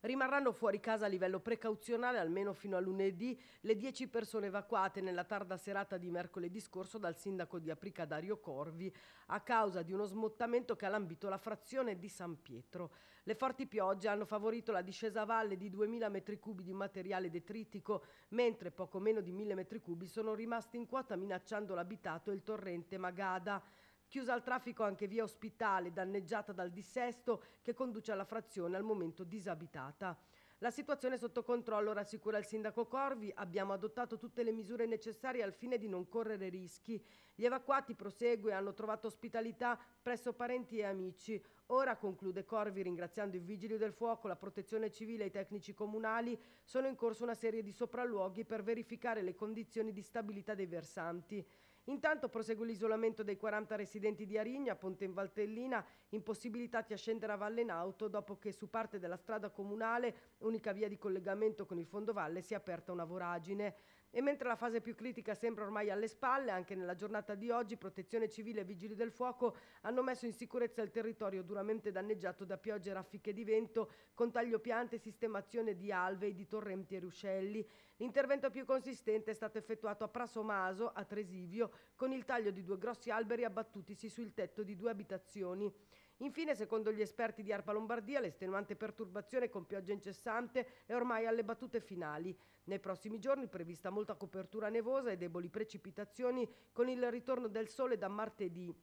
Rimarranno fuori casa a livello precauzionale almeno fino a lunedì le 10 persone evacuate nella tarda serata di mercoledì scorso dal sindaco di Aprica Dario Corvi a causa di uno smottamento che ha lambito la frazione di San Pietro. Le forti piogge hanno favorito la discesa a valle di 2000 m3 di materiale detritico, mentre poco meno di 1000 m3 sono rimasti in quota minacciando l'abitato e il torrente Magada. Chiusa al traffico anche via Ospitale, danneggiata dal dissesto che conduce alla frazione al momento disabitata. La situazione è sotto controllo, rassicura il sindaco Corvi. Abbiamo adottato tutte le misure necessarie al fine di non correre rischi. Gli evacuati, prosegue, hanno trovato ospitalità presso parenti e amici. Ora, conclude Corvi, ringraziando i vigili del fuoco, la protezione civile e i tecnici comunali, sono in corso una serie di sopralluoghi per verificare le condizioni di stabilità dei versanti. Intanto prosegue l'isolamento dei 40 residenti di Arigna, Ponte in Valtellina, impossibilitati a scendere a Valle in auto dopo che su parte della strada comunale, unica via di collegamento con il fondovalle, si è aperta una voragine. E mentre la fase più critica sembra ormai alle spalle, anche nella giornata di oggi Protezione Civile e Vigili del Fuoco hanno messo in sicurezza il territorio duramente danneggiato da piogge e raffiche di vento, con taglio piante e sistemazione di alvei, di torrenti e ruscelli. L'intervento più consistente è stato effettuato a Prasomaso, a Tresivio, con il taglio di due grossi alberi abbattutisi sul tetto di due abitazioni. Infine, secondo gli esperti di ARPA Lombardia, l'estenuante perturbazione con pioggia incessante è ormai alle battute finali. Nei prossimi giorni prevista molta copertura nevosa e deboli precipitazioni con il ritorno del sole da martedì.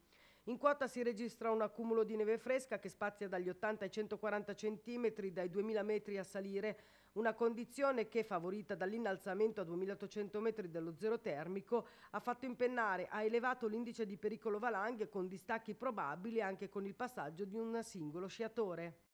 In quota si registra un accumulo di neve fresca che spazia dagli 80 ai 140 cm, dai 2000 metri a salire, una condizione che, favorita dall'innalzamento a 2800 metri dello zero termico, ha fatto impennare a elevato l'indice di pericolo valanghe con distacchi probabili anche con il passaggio di un singolo sciatore.